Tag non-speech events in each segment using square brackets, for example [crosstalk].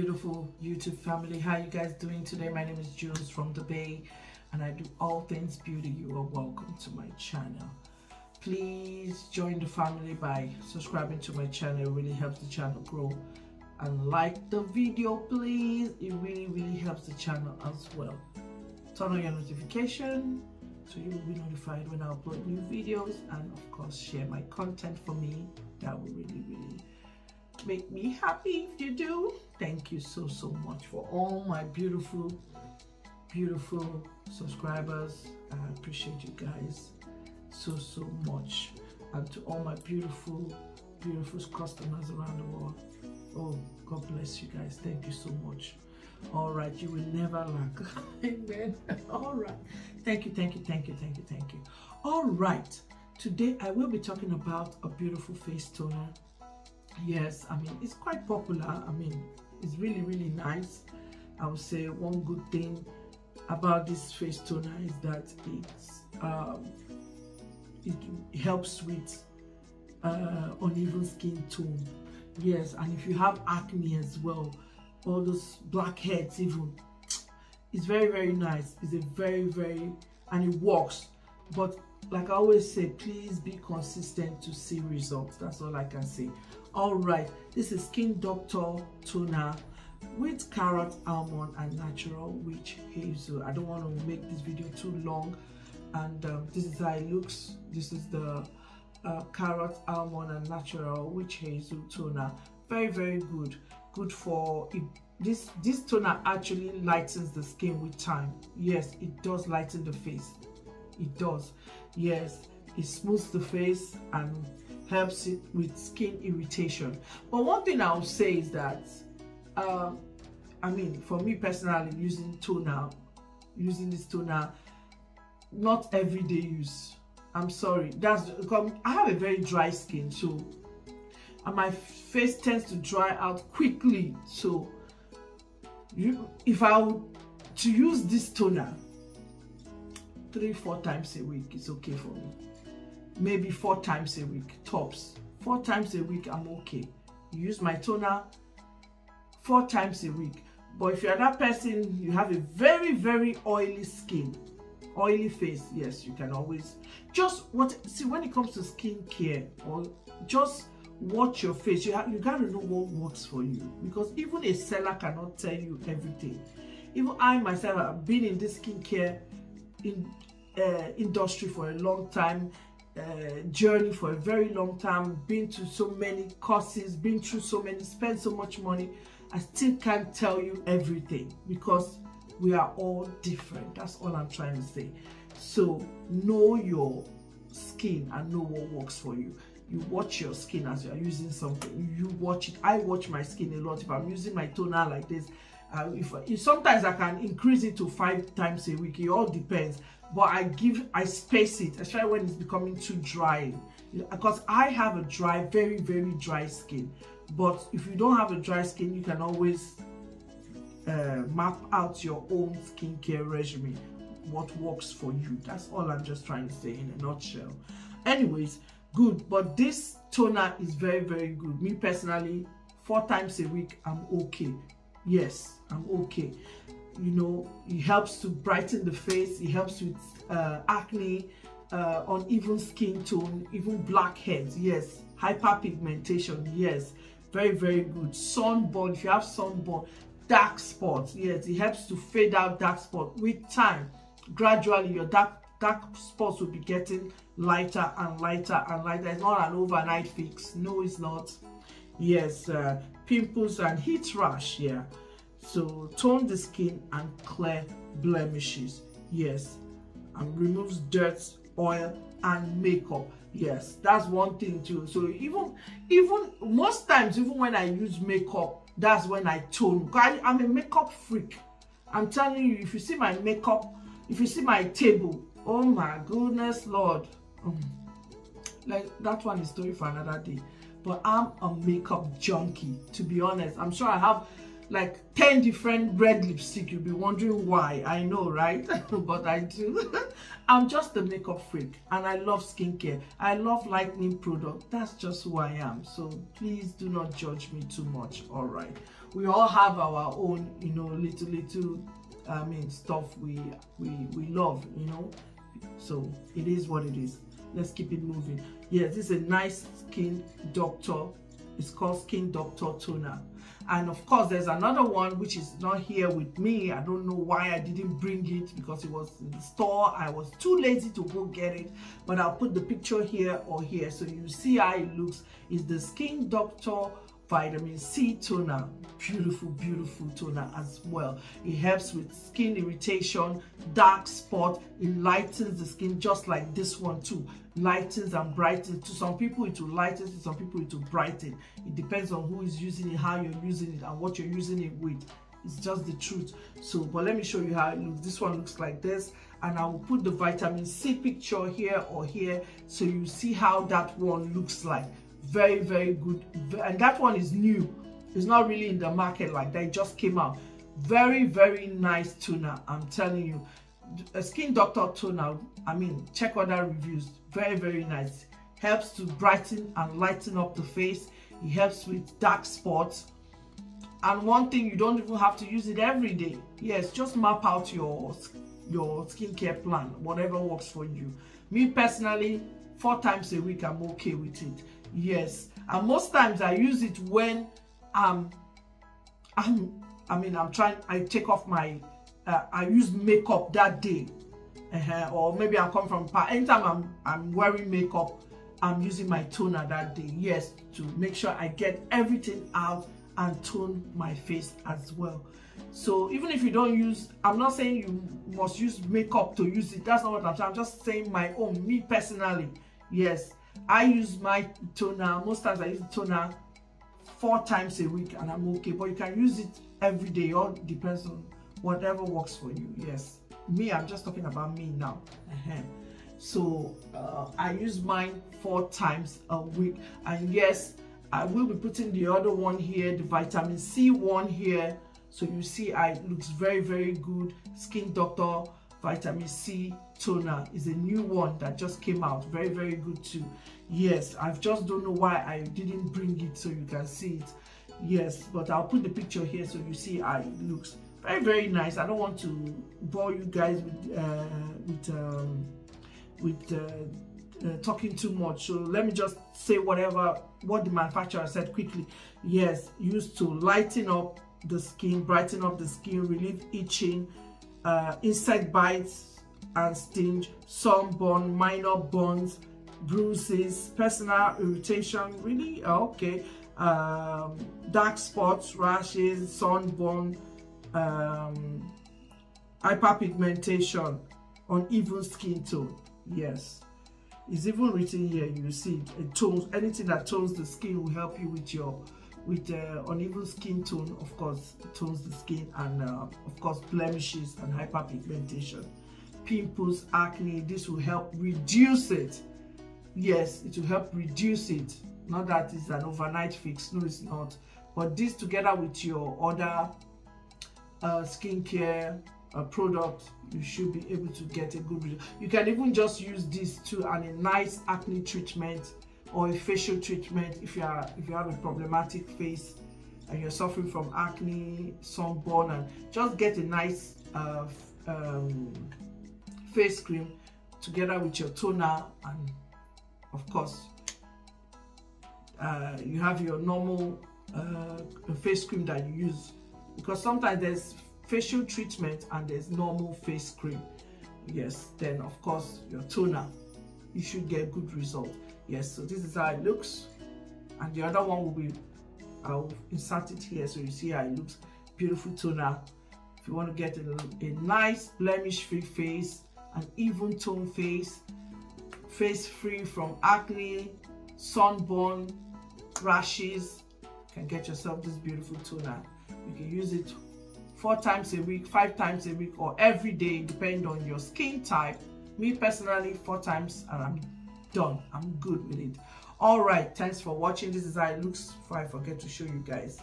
beautiful YouTube family. How you guys doing today? My name is Juls from the Bay and I do all things beauty. You are welcome to my channel. Please join the family by subscribing to my channel. It really helps the channel grow. And like the video, please. It really, really helps the channel as well. Turn on your notification so you will be notified when I upload new videos and of course share my content for me. That will really, really make me happy if you do. Thank you so, so much for all my beautiful, beautiful subscribers. I appreciate you guys so, so much. And to all my beautiful, beautiful customers around the world. Oh, God bless you guys. Thank you so much. All right, you will never lack. [laughs] Amen. All right. Thank you, thank you, thank you, thank you, thank you. All right. Today I will be talking about a beautiful face toner yes i mean it's quite popular. I mean it's really really nice. I would say one good thing about this face toner is that it's um, it helps with uh, uneven skin tone. Yes and if you have acne as well all those blackheads even it's very very nice. It's a very very and it works. But like i always say please be consistent to see results. That's all i can say. All right this is skin doctor toner with carrot almond and natural witch hazel. I don't want to make this video too long. And um, this is how it looks. This is the uh, carrot almond and natural witch hazel toner very very good. Good for it. This this toner actually lightens the skin with time. Yes it does lighten the face it does yes it smooths the face and helps it with skin irritation. But one thing I'll say is that, um, I mean, for me personally, using toner, using this toner, not everyday use. I'm sorry. That's I have a very dry skin, so and my face tends to dry out quickly. So, you, if I would to use this toner three, four times a week, it's okay for me. Maybe four times a week tops. Four times a week i'm okay. Use my toner four times a week. But if you're that person you have a very very oily skin oily face yes you can always just what see when it comes to skincare or just watch your face you have you got to know what works for you. Because even a seller cannot tell you everything. Even i myself have been in this skincare in uh, industry for a long time uh, journey for a very long time, been to so many courses, been through so many, spent so much money. I still can't tell you everything because we are all different. That's all I'm trying to say. So know your skin and know what works for you. You watch your skin as you are using something. You watch it. I watch my skin a lot. If I'm using my toner like this, if, if sometimes I can increase it to five times a week. It all depends. But I give I space it especially when it's becoming too dry. Because I have a dry very very dry skin. But if you don't have a dry skin you can always uh, map out your own skincare regimen what works for you. That's all I'm just trying to say in a nutshell. Anyways good. But this toner is very very good. Me personally four times a week I'm okay yes I'm okay. You know it helps to brighten the face it helps with uh, acne uh, uneven skin tone even blackheads yes. Hyperpigmentation yes. Very very good. Sunburn if you have sunburn dark spots yes. It helps to fade out dark spot with time gradually your dark dark spots will be getting lighter and lighter and lighter. It's not an overnight fix. No it's not. Yes uh, pimples and heat rash yeah so tone the skin and clear blemishes. Yes. And removes dirt oil and makeup. Yes. That's one thing too. So even even most times even when i use makeup that's when i tone. I, i'm a makeup freak. I'm telling you if you see my makeup if you see my table oh my goodness lord. Um, like that one is story for another day. But i'm a makeup junkie to be honest. I'm sure i have like 10 different red lipstick you'll be wondering why. I know right? [laughs] But i do. [laughs] I'm just a makeup freak and i love skincare. I love lightning product. That's just who i am. So please do not judge me too much all right? We all have our own you know little little i mean stuff we we we love you know? So it is what it is. Let's keep it moving. Yes this is a nice skin doctor it's called skin doctor toner and of course there's another one which is not here with me. I don't know why i didn't bring it because it was in the store. I was too lazy to go get it but i'll put the picture here or here. So you see how it looks. Is the skin doctor vitamin C toner beautiful beautiful toner as well. It helps with skin irritation dark spot. It lightens the skin just like this one too. Lightens and brightens. To some people it will lighten to some people it will brighten. It depends on who is using it how you're using it and what you're using it with. It's just the truth. So but let me show you how it looks. This one looks like this. And i will put the vitamin c picture here or here so you see how that one looks like very very good. And that one is new. It's not really in the market like that it just came out. Very very nice toner i'm telling you. A skin doctor toner i mean check other reviews. Very very nice. Helps to brighten and lighten up the face. It helps with dark spots. And one thing you don't even have to use it every day. Yes just map out your your skincare plan whatever works for you. Me personally four times a week i'm okay with it yes. And most times i use it when i'm i'm i mean i'm trying i take off my uh, i use makeup that day. Uh -huh, or maybe i come from anytime i'm i'm wearing makeup i'm using my toner that day. Yes to make sure i get everything out and tone my face as well. So even if you don't use i'm not saying you must use makeup to use it. That's not what i'm saying. I'm just saying my own me personally. Yes I use my toner, most times I use toner four times a week and I'm okay. But you can use it every day, all depends on whatever works for you. Yes. Me, I'm just talking about me now. Uh -huh. So uh, I use mine four times a week. And yes, I will be putting the other one here, the vitamin C one here. So you see, it looks very, very good. Skin Doctor vitamin C toner is a new one that just came out. Very very good too. Yes i just don't know why i didn't bring it so you can see it. Yes but i'll put the picture here so you see how it looks. Very very nice. I don't want to bore you guys with uh with um with uh, uh, talking too much. So let me just say whatever what the manufacturer said quickly. Yes used to lighten up the skin brighten up the skin relieve itching uh, insect bites and sting, sunburn, minor burns, bruises, personal irritation, really okay, um, dark spots, rashes, sunburn, um, hyperpigmentation, uneven skin tone. Yes, it's even written here. You see, it tones anything that tones the skin will help you with your with uneven skin tone, of course, tones the skin, and uh, of course, blemishes and hyperpigmentation. Pimples, acne, this will help reduce it. Yes, it will help reduce it. Not that it's an overnight fix, no, it's not. But this together with your other uh, skincare uh, product, you should be able to get a good result. You can even just use this too and a nice acne treatment or a facial treatment if you are if you have a problematic face and you're suffering from acne sunburn and just get a nice uh, um, face cream together with your toner and of course uh, you have your normal uh, face cream that you use. Because sometimes there's facial treatment and there's normal face cream. Yes then of course your toner you should get good result yes so this is how it looks. And the other one will be I'll insert it here so you see how it looks. Beautiful toner. If you want to get a, a nice blemish free face an even tone face face free from acne sunburn rashes you can get yourself this beautiful toner. You can use it four times a week five times a week or every day depending on your skin type. Me personally four times and i'm done. I'm good with it. All right thanks for watching. This is how it looks before i forget to show you guys.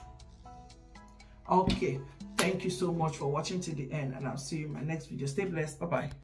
Okay thank you so much for watching to the end and i'll see you in my next video. Stay blessed. Bye bye